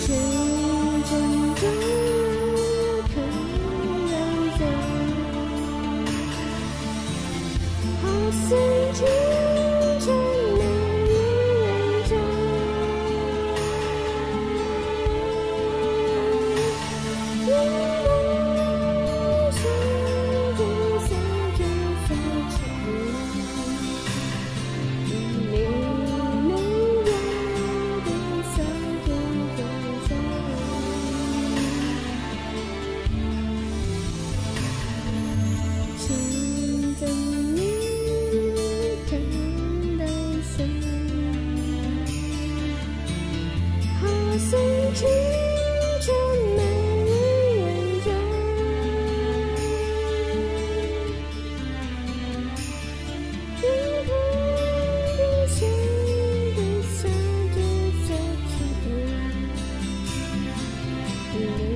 too. you.